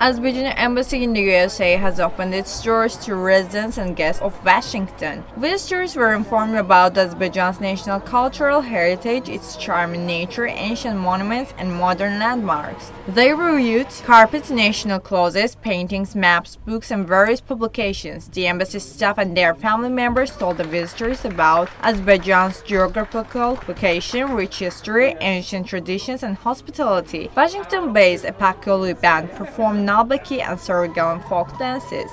Azerbaijan Embassy in the USA has opened its doors to residents and guests of Washington. Visitors were informed about Azerbaijan's national cultural heritage, its charming nature, ancient monuments, and modern landmarks. They reviewed carpets, national clothes, paintings, maps, books, and various publications. The embassy staff and their family members told the visitors about Azerbaijan's geographical location, rich history, ancient traditions, and hospitality. Washington-based Epakoli band performed Nalbaki and Sorogan folk dances.